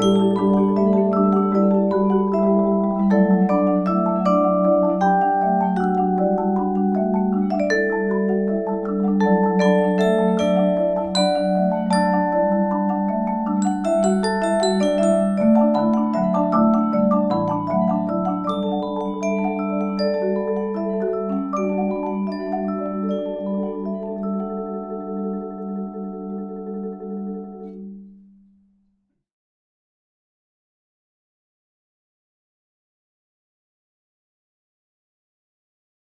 Música